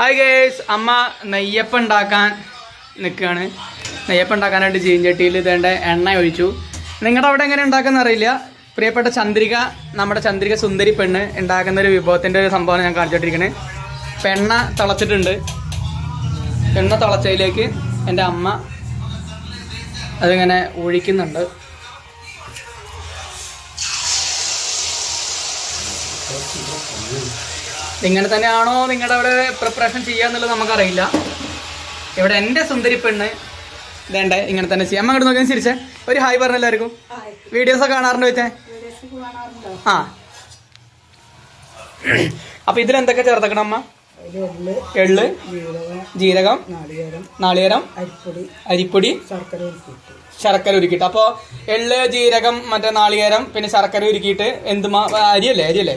Hi guys അമ്മ നെയ്യപ്പം ഉണ്ടാക്കാൻ നിൽക്കുകയാണ് നെയ്യപ്പം ഉണ്ടാക്കാനായിട്ട് ചീഞ്ചട്ടിയിൽ ഇതേണ്ട എണ്ണ ഒഴിച്ചു. നിങ്ങളുടെ അവിടെ എങ്ങനെ ഉണ്ടാക്കുന്ന അറിയില്ല. പ്രിയപ്പെട്ട ചന്ദ്രിക നമ്മുടെ ചന്ദ്രിക സുന്ദരി പെണ്ണ് ഉണ്ടാക്കുന്ന ഒരു വിഭവത്തിന്റെ ഒരു സംഭവമാണ് ഞാൻ കാണിച്ചോണ്ടിരിക്കുന്നത് ഇപ്പം എണ്ണ തിളച്ചിട്ടുണ്ട്. എണ്ണ തിളച്ചതിലേക്ക് എന്റെ അമ്മ അതിങ്ങനെ ഒഴിക്കുന്നുണ്ട്. ഇങ്ങനെ തന്നെയാണോ നിങ്ങളുടെ അവിടെ പ്രിപ്പറേഷൻ ചെയ്യാന്നുള്ളത് നമുക്കറിയില്ല. ഇവിടെ എന്റെ സുന്ദരി പെണ്ണ്. വേണ്ട ഇങ്ങനെ തന്നെ ചെയ്യാം. അമ്മ അങ്ങോട്ട് നോക്കി ചിരിച്ചേ. ഒരു ഹായ് പറഞ്ഞ എല്ലാവർക്കും. വീഡിയോസ് ഒക്കെ കാണാറുണ്ട് വെച്ചേ ആ. അപ്പൊ ഇതിൽ എന്തൊക്കെ ചേർത്തക്കണം അമ്മ? എള്ള് ജീരകം നാളികേരം അരിപ്പൊടി അരിപ്പൊടി ശർക്കര ഉരുക്കിയിട്ട്. ശർക്കര ഉരുക്കിയിട്ട്. അപ്പോൾ എള്ള് ജീരകം മറ്റേ നാളികേരം പിന്നെ ശർക്കര ഉരുക്കിയിട്ട് എന്തുമാ അരിയല്ലേ അരിയല്ലേ?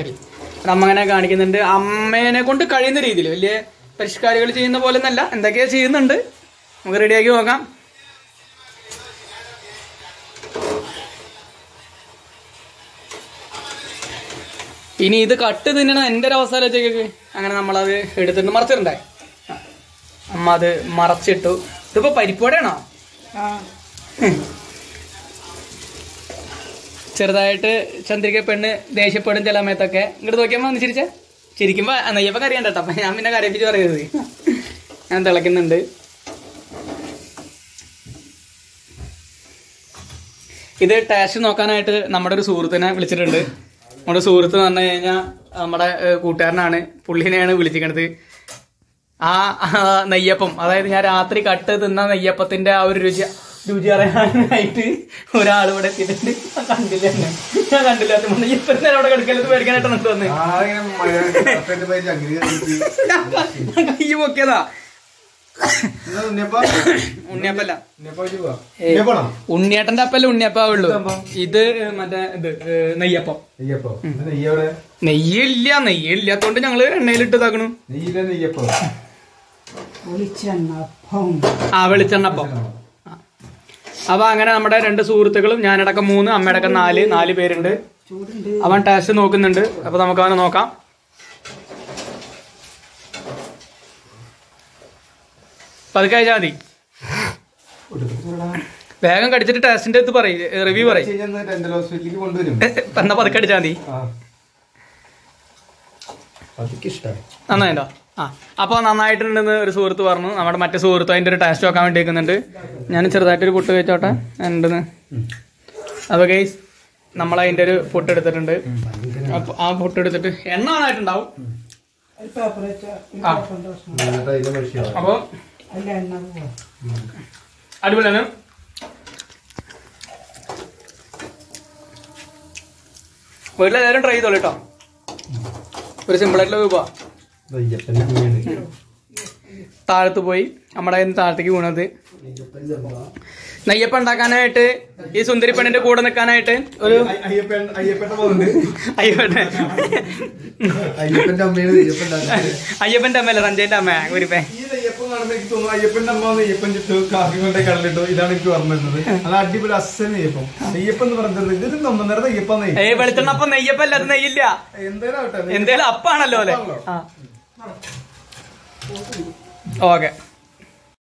അരി. അങ്ങനെ കാണിക്കുന്നുണ്ട്. അമ്മേനെ കൊണ്ട് കഴിയുന്ന രീതിയിൽ വലിയ പരിഷ്കാരികൾ ചെയ്യുന്ന പോലെ ഒന്നല്ല എന്തൊക്കെയാ ചെയ്യുന്നുണ്ട്. നമുക്ക് റെഡിയാക്കി നോക്കാം. ഇനി ഇത് കട്ട് തിന്നണ എന്റെ ഒരു അവസ്ഥ വെച്ചേക്ക് അങ്ങനെ നമ്മളത് എടുത്തിട്ട് മറച്ചിട്ടുണ്ടായി അമ്മ അത് മറച്ചിട്ടു. ഇതിപ്പോ പരിപ്പോടെയാണോ ചെറുതായിട്ട് ചന്ദ്രിക പെണ്ണ് ദേഷ്യപ്പെടും ചില സമയത്തൊക്കെ. ഇങ്ങോട്ട് നോക്കിയാൽ ഒന്ന് ചിരിച്ചേ. ചിരിക്കുമ്പോ നെയ്യപ്പ കറിയണ്ട കേട്ടോ ഞാൻ പിന്നെ കരയിപ്പിച്ച് പറയരുത് ഞാൻ തിളയ്ക്കുന്നുണ്ട്. ഇത് ടേസ്റ്റ് നോക്കാനായിട്ട് നമ്മുടെ ഒരു സുഹൃത്തിനെ വിളിച്ചിട്ടുണ്ട്. നമ്മുടെ സുഹൃത്ത് എന്ന് പറഞ്ഞു കഴിഞ്ഞാൽ നമ്മുടെ കൂട്ടുകാരനാണ്. പുള്ളിനെയാണ് വിളിച്ചിരിക്കണത്. ആ നെയ്യപ്പം. അതായത് ഞാൻ രാത്രി കട്ട് തിന്ന നെയ്യപ്പത്തിന്റെ ആ ഒരു രുചി രുചി അറിയാനായിട്ട് ഒരാൾ ഇവിടെ എത്തിയിട്ടുണ്ട്. ഞാൻ കണ്ടില്ല എന്നെ. ഞാൻ കണ്ടില്ല. അത് നെയ്യപ്പം നേരം അവിടെ കിടക്കലത്ത് മേടിക്കാനായിട്ടാണ് വന്ന്. ഞാൻ കൈ പൊക്കിയതാ. ഉണ്ണിയപ്പല്ല. ഉണ്ണിയേട്ടന്റെ അപ്പല്ലേ ഉണ്ണിയപ്പാവുള്ളൂ ഇത് മറ്റേ ഇത് നെയ്യപ്പം. നെയ്യില്ല നെയ്യില്ലാത്തോണ്ട് ഞങ്ങൾ എണ്ണയിലിട്ട് ഇതാക്കണു വെളിച്ചെണ്ണപ്പം. ആ വെളിച്ചെണ്ണപ്പം. അപ്പൊ അങ്ങനെ നമ്മുടെ രണ്ട് സുഹൃത്തുക്കളും ഞാനടക്കം മൂന്ന് അമ്മയടക്കം നാല് നാല് പേരുണ്ട്. അവൻ ടേസ്റ്റ് നോക്കുന്നുണ്ട്. അപ്പൊ നമുക്ക് അവനെ നോക്കാം. പതുക്കെ ജാതി വേഗം കടിച്ചിട്ട് ടേസ്റ്റിന്റെ അടുത്ത് പറയും റിവ്യൂ പറയും. എന്നാ പതുക്കെ അടിച്ചാൽ മതി. നന്നായിട്ടോ ആ അപ്പോൾ നന്നായിട്ടുണ്ടെന്ന് ഒരു സുഹൃത്ത് പറഞ്ഞു. നമ്മുടെ മറ്റേ സുഹൃത്ത് അതിന്റെ ഒരു ടേസ്റ്റ് നോക്കാൻ വേണ്ടി നിൽക്കുന്നുണ്ട്. ഞാൻ ചെറുതായിട്ടൊരു പുട്ട് കഴിച്ചോട്ടെ. ഉണ്ടെന്ന് അപ്പോൾ ഗൈസ് നമ്മൾ അതിന്റെ ഒരു പുട്ട് എടുത്തിട്ടുണ്ട്. അപ്പൊ ആ പുട്ട് എടുത്തിട്ട് എണ്ണ ആണായിട്ടുണ്ടാവും അപ്പോൾ അടിപൊളിയാണ് വീട്ടിലെല്ലാവരും ട്രൈ ചെയ്തോളൂ കേട്ടോ ഒരു സിമ്പിളായിട്ടുള്ള രൂപ. താഴത്ത് പോയി. നമ്മുടെ താഴത്തേക്ക് വീണത്. നെയ്യപ്പം ഉണ്ടാക്കാനായിട്ട് ഈ സുന്ദരി പെണ്ണിന്റെ കൂടെ നിൽക്കാനായിട്ട് ഒരു അയ്യപ്പൻ അയ്യപ്പന്റെ അയ്യപ്പന്റെ അമ്മയല്ല റഞ്ചേന്റെ അമ്മ ഒരു നെയ്യപ്പല്ല അയ്യപ്പന്റെ അമ്മ നെയ്യപ്പൻ ചുട്ടു കാഫി കൊണ്ടേ കടലിട്ടു. ഇതാണ് എനിക്ക് ഓർമ്മ വരുന്നത്. അത് അടിപൊളി അസൽ നെയ്യപ്പം. നെയ്യപ്പം എന്ന് പറഞ്ഞത് ഇത് നന്നേരം നെയ്യപ്പം നെയ്യ്. ഏയ് വെളിച്ചെണ്ണപ്പം നെയ്യപ്പം അല്ല അത് നെയ്യില്ല. എന്തേലും എന്തേലും അപ്പാണല്ലോ അല്ലെ? ആ. ഓക്കെ.